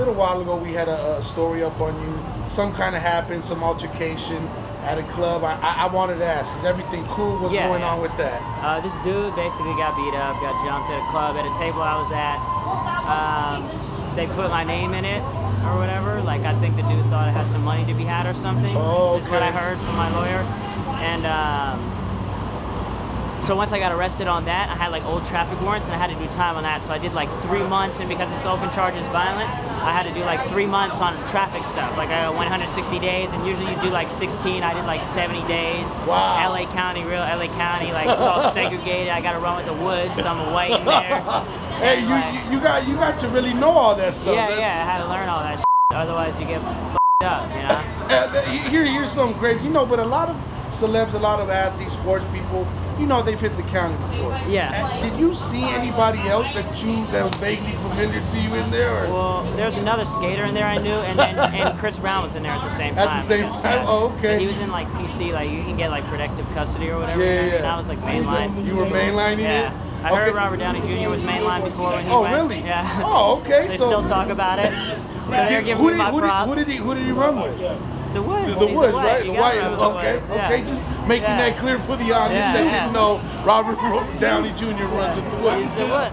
little while ago we had a, a story up on you. Some kind of happened, some altercation at a club. I, I, I wanted to ask, is everything cool? What's Yeah, going yeah. on with that? Uh, this dude basically got beat up, got jumped at a club at a table I was at. Um, they put my name in it or whatever. Like I think the dude thought it had some money to be had or something. Oh, Is what I heard from my lawyer. And um, so once I got arrested on that, I had like old traffic warrants and I had to do time on that. So I did like three months, and because it's open charges violent, I had to do like three months on traffic stuff. Like I got 160 days, and usually you do like 16. I did like 70 days. Wow. LA County, real LA County, like it's all segregated. I got to run with the woods. so I'm white in there. Hey, you, Like- you got you got to really know all that stuff. Yeah, That's- yeah. I had to learn all that. Shit. Otherwise, you get up. You know. Here, here's something crazy. You know, but a lot of celebs, a lot of athletes, sports people, you know, they've hit the county before. Yeah. Uh, Did you see anybody else that you that was vaguely familiar to you in there? Or? Well, there's another skater in there I knew, and, then and Chris Brown was in there at the same time. At the same guess, time? yeah. Oh, okay. And he was in like PC, like you can get like protective custody or whatever. Yeah, know what I yeah. Was like mainline. You were mainlining it? Yeah. I heard Robert Downey Jr. was mainline before when he Oh, went. really? Yeah. Oh, okay. they so still talk about it. So Did- who did, who, did, who did he who did he run with? The Woods. The He's Woods, white. right? You The White. the Okay, Woods, okay. yeah. Just making Yeah. that clear for the audience Yeah, that didn't know Robert Downey Jr. runs with the Woods. He's the Wood.